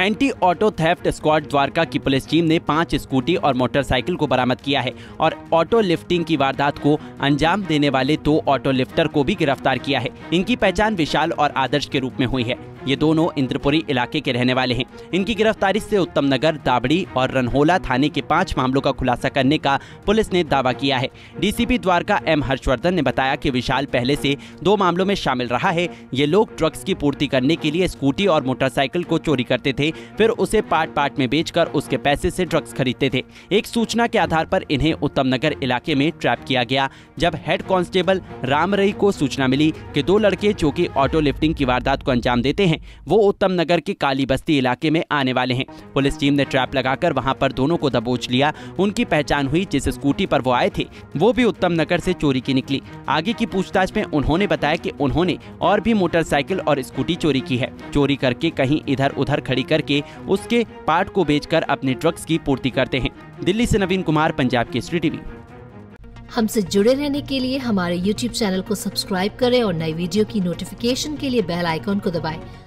Anti auto theft squad Dwarka की police team ने पाँच स्कूटी और मोटरसाइकिल को बरामद किया है और ऑटो लिफ्टिंग की वारदात को अंजाम देने वाले दो ऑटो लिफ्टर को भी गिरफ़्तार किया है। इनकी पहचान विशाल और आदर्श के रूप में हुई है। ये दोनों इंद्रपुरी इलाके के रहने वाले हैं। इनकी गिरफ्तारी से उत्तम नगर, दाबड़ी और रनहोला थाने के पाँच मामलों का खुलासा करने का पुलिस ने दावा किया है। डीसीपी द्वारका एम हर्षवर्धन ने बताया कि विशाल पहले से दो मामलों में शामिल रहा है। ये लोग ड्रग्स की पूर्ति करने के लिए स्कूटी और मोटरसाइकिल को चोरी करते थे, फिर उसे पार्ट पार्ट में बेचकर उसके पैसे से ड्रग्स खरीदते थे। एक सूचना के आधार पर इन्हें उत्तम नगर इलाके में ट्रैप किया गया, जब हेड कांस्टेबल राम रई को सूचना मिली कि दो लड़के जो कि ऑटो लिफ्टिंग की वारदात को अंजाम देते हैं वो उत्तम नगर के काली बस्ती इलाके में आने वाले हैं। पुलिस टीम ने ट्रैप लगाकर वहाँ पर दोनों को दबोच लिया। उनकी पहचान हुई जिस स्कूटी पर वो आए थे, वो भी उत्तम नगर से चोरी की निकली। आगे की पूछताछ में उन्होंने बताया कि उन्होंने और भी मोटरसाइकिल और स्कूटी चोरी की है। चोरी करके कहीं इधर उधर खड़ी करके उसके पार्ट को बेचकर अपने ड्रग्स की पूर्ति करते हैं। दिल्ली से नवीन कुमार, पंजाब की टीवी। हमसे जुड़े रहने के लिए हमारे YouTube चैनल को सब्सक्राइब करें और नई वीडियो की नोटिफिकेशन के लिए बेल आइकॉन को दबाएँ।